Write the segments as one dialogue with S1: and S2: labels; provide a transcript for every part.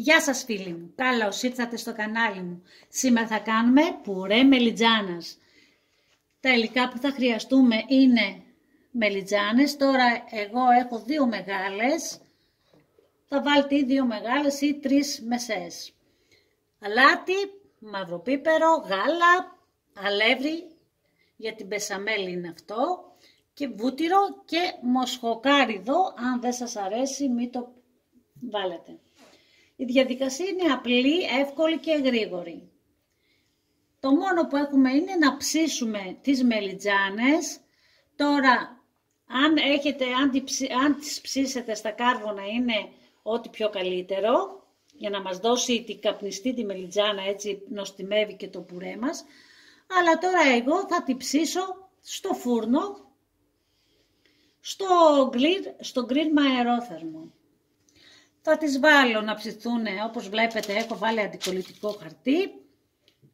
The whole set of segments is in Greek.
S1: Γεια σας φίλοι μου, καλώς ήρθατε στο κανάλι μου. Σήμερα θα κάνουμε πουρέ μελιτζάνας. Τα υλικά που θα χρειαστούμε είναι μελιτζάνες. Τώρα εγώ έχω δύο μεγάλες. Θα βάλετε ή δύο μεγάλες ή τρεις μεσές. Αλάτι, μαυροπίπερο, γάλα, αλεύρι, για την πεσαμέλη είναι αυτό. Και βούτυρο και μοσχοκάριδο, αν δεν σας αρέσει μην το βάλετε. Η διαδικασία είναι απλή, εύκολη και γρήγορη. Το μόνο που έχουμε είναι να ψήσουμε τις μελιτζάνες. Τώρα, αν, έχετε, αν, τις ψήσετε στα κάρβονα είναι ό,τι πιο καλύτερο, για να μας δώσει την καπνιστή τη μελιτζάνα, έτσι νοστιμεύει και το πουρέ μας. Αλλά τώρα εγώ θα τη ψήσω στο φούρνο, στο γκριλ, στο γκριλ με αερόθερμο. Θα τις βάλω να ψηθούν, όπως βλέπετε έχω βάλει αντικολλητικό χαρτί,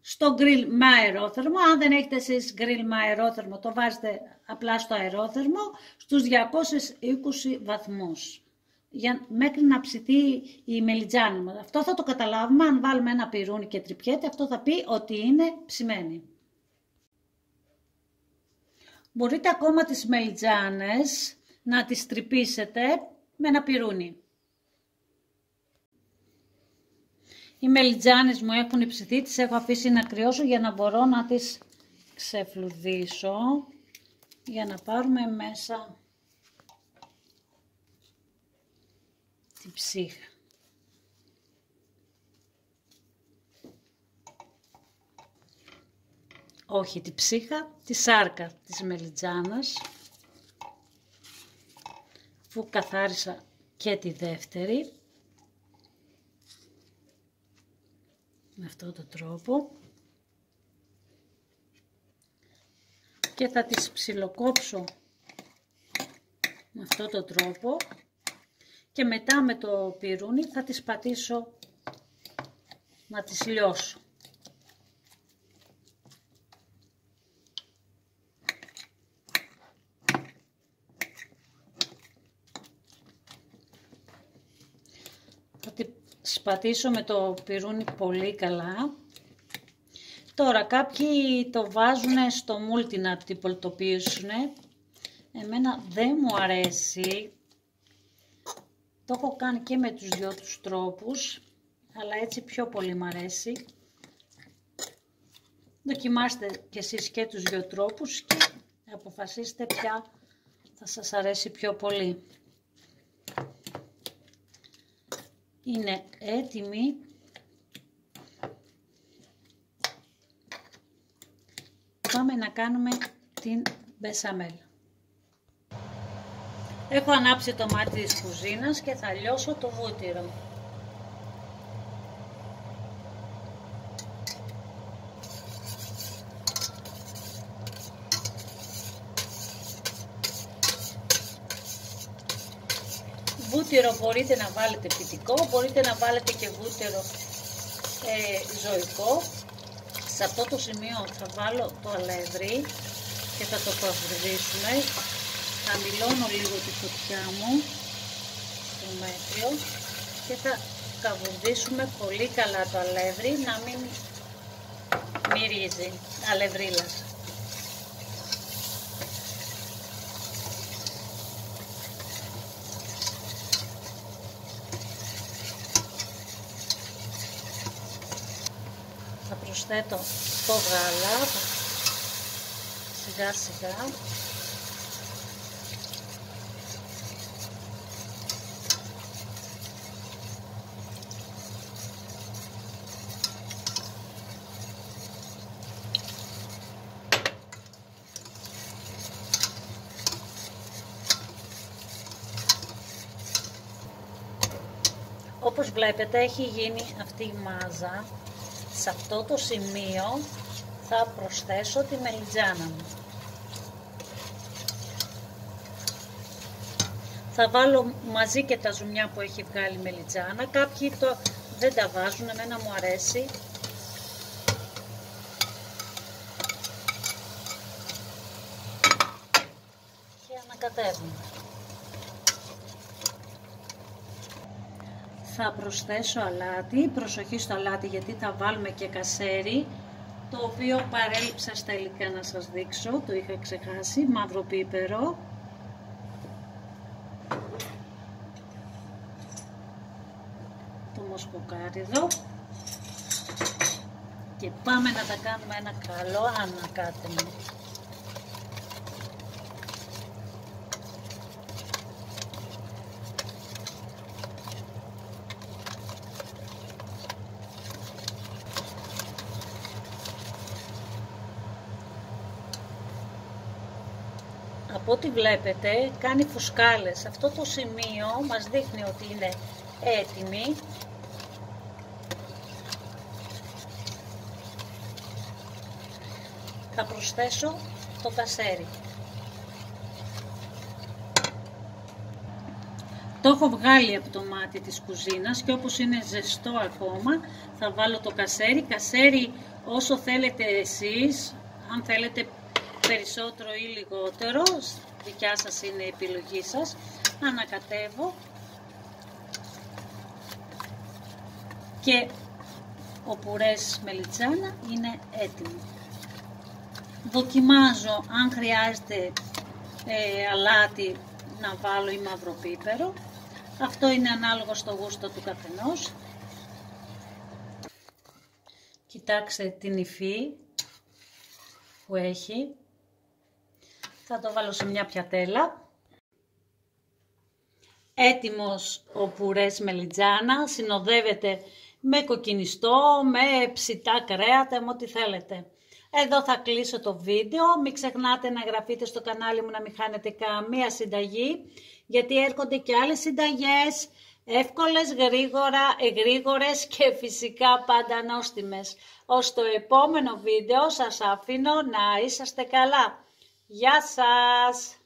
S1: στο γκριλ με αερόθερμο. Αν δεν έχετε εσείς γκριλ με αερόθερμο, το βάζετε απλά στο αερόθερμο, στους 220 βαθμούς. Για, μέχρι να ψηθεί η μελιτζάνα μας. Αυτό θα το καταλάβουμε αν βάλουμε ένα πιρούνι και τρυπιέται, αυτό θα πει ότι είναι ψημένη. Μπορείτε ακόμα τις μελιτζάνες να τις τρυπήσετε με ένα πυρούνι. Οι μελιτζάνες μου έχουν υψηθεί, τις έχω αφήσει να κρυώσω για να μπορώ να τις ξεφλουδίσω για να πάρουμε μέσα την ψύχα. Όχι τη ψύχα, τη σάρκα της μελιτζάνας. Αφού καθάρισα και τη δεύτερη. Με αυτόν τον τρόπο και θα τις ψιλοκόψω με αυτόν τον τρόπο και μετά με το πυρούνι θα τις πατήσω να τις λιώσω. Σπατίσω με το πυρούνι πολύ καλά. Τώρα κάποιοι το βάζουν στο μούλτι να την πολτοποιήσουν. Εμένα δεν μου αρέσει. Το έχω κάνει και με τους δυο τους τρόπους, αλλά έτσι πιο πολύ μου αρέσει. Δοκιμάστε και εσείς και τους δυο τρόπους και αποφασίστε ποια θα σας αρέσει πιο πολύ. Είναι έτοιμη πάμε να κάνουμε την μπεσαμέλ. Έχω ανάψει το μάτι της κουζίνας και θα λιώσω το βούτυρο. Βούτυρο μπορείτε να βάλετε φυτικό, μπορείτε να βάλετε και βούτυρο ε, ζωικό. Σε αυτό το σημείο θα βάλω το αλεύρι και θα το καβουρδίσουμε. Χαμηλώνω λίγο τη φωτιά μου στο μέτριο και θα καβουρδίσουμε πολύ καλά το αλεύρι να μην μυρίζει αλευρίλας. Προσθέτω το γάλα. Σιγά σιγά. Όπως βλέπετε έχει γίνει αυτή η μάζα σε αυτό το σημείο θα προσθέσω τη μελιτζάνα μου. Θα βάλω μαζί και τα ζουμιά που έχει βγάλει η μελιτζάνα. Κάποιοι το δεν τα βάζουν, εμένα μου αρέσει. Και ανακατεύουμε. Θα προσθέσω αλάτι, προσοχή στο αλάτι γιατί θα βάλουμε και κασέρι, το οποίο παρέλειψα στα υλικά να σας δείξω, το είχα ξεχάσει, μαύρο πίπερο. Το μοσκοκάριδο. Και πάμε να τα κάνουμε ένα καλό ανακάτεμα. Από ό,τι βλέπετε κάνει φουσκάλες. Αυτό το σημείο μας δείχνει ότι είναι έτοιμη. Θα προσθέσω το κασέρι. Το έχω βγάλει από το μάτι της κουζίνας και όπως είναι ζεστό ακόμα θα βάλω το κασέρι. Κασέρι όσο θέλετε εσείς, αν θέλετε περισσότερο ή λιγότερο, δικιά σας είναι η επιλογή σας, ανακατεύω και ο πουρές μελιτσάνα είναι έτοιμο. Δοκιμάζω αν χρειάζεται ε, αλάτι να βάλω ή μαύρο πίπερο. Αυτό είναι ανάλογο στο γούστο του καθενός. Κοιτάξτε την υφή που έχει. Θα το βάλω σε μια πιατέλα. Έτοιμος ο πουρές μελιτζάνα, συνοδεύεται με κοκκινιστό, με ψητά κρέατα, με ό,τι θέλετε. Εδώ θα κλείσω το βίντεο. Μην ξεχνάτε να γραφείτε στο κανάλι μου να μην χάνετε καμία συνταγή, γιατί έρχονται και άλλες συνταγές, εύκολες, γρήγορα, εγρήγορες και φυσικά πάντα νόστιμες. Ως το επόμενο βίντεο σας αφήνω να είσαστε καλά. Γεια σας!